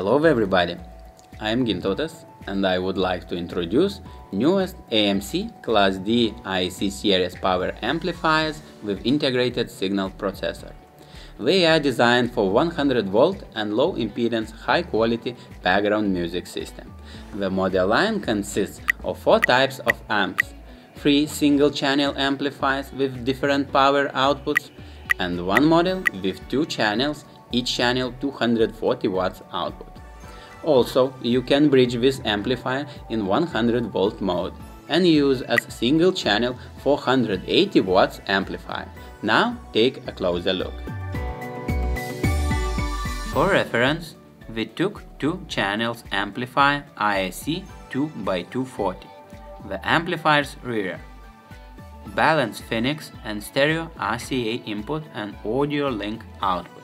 Hello everybody, I am Gintautas and I would like to introduce newest AMC Class D iAC series power amplifiers with integrated signal processor. They are designed for 100 volt and low impedance high quality background music system. The model line consists of four types of amps, three single channel amplifiers with different power outputs, and one model with two channels, each channel 240 watts output. Also, you can bridge this amplifier in 100 volt mode and use as single channel 480 watts amplifier. Now take a closer look. For reference, we took two channels amplifier iAC 2x240, the amplifier's rear, balance Phoenix and stereo RCA input and audio link output.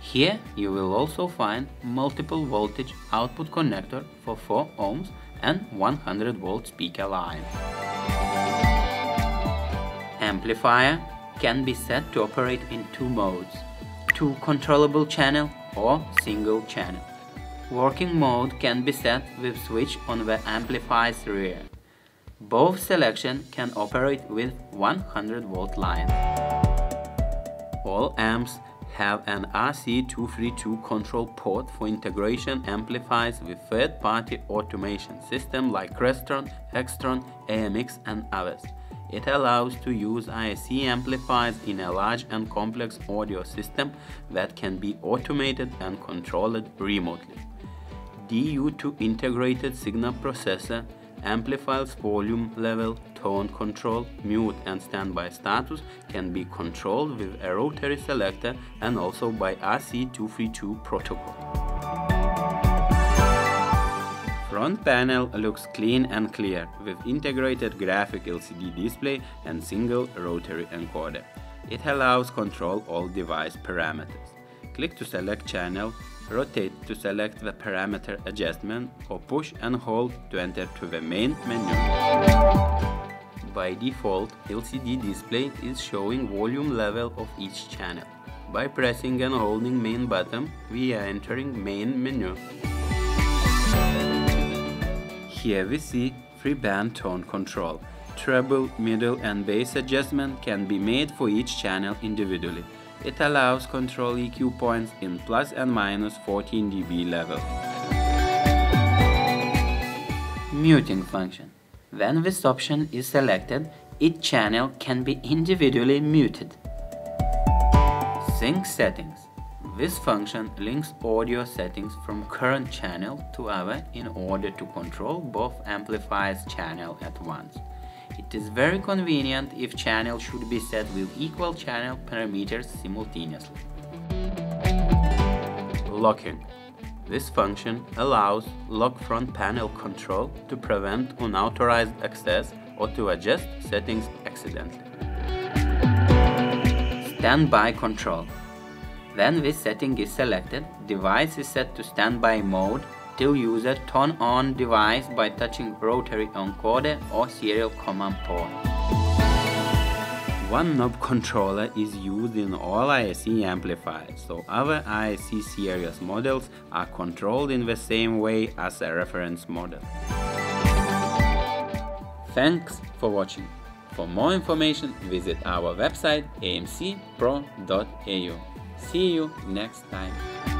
Here you will also find multiple voltage output connector for 4 ohms and 100 volt speaker line. Amplifier can be set to operate in two modes, two controllable channel or single channel. Working mode can be set with switch on the amplifier's rear. Both selection can operate with 100 volt line. All amps have an RS232 control port for integration amplifiers with third-party automation system like Crestron, Extron, AMX and others. It allows to use iAC amplifiers in a large and complex audio system that can be automated and controlled remotely. DU2 integrated signal processor amplifiers volume level, tone control, mute and standby status can be controlled with a rotary selector and also by RS232 protocol. Front panel looks clean and clear with integrated graphic LCD display and single rotary encoder. It allows control all device parameters. Click to select channel rotate to select the parameter adjustment or push and hold to enter to the main menu. By default, LCD display is showing volume level of each channel. By pressing and holding main button, we are entering main menu. Here we see three band tone control. Treble, middle and bass adjustment can be made for each channel individually. It allows control EQ points in plus and minus 14 dB level. Muting function. When this option is selected, each channel can be individually muted. Sync settings. This function links audio settings from current channel to other in order to control both amplifiers channel at once. It is very convenient if channel should be set with equal channel parameters simultaneously. Locking. This function allows lock front panel control to prevent unauthorized access or to adjust settings accidentally. Standby control. When this setting is selected, device is set to standby mode till a turn on device by touching rotary encoder or serial command port. One knob controller is used in all iAC amplifiers, so other iAC series models are controlled in the same way as a reference model. Thanks for watching. For more information, visit our website amcpro.au. See you next time.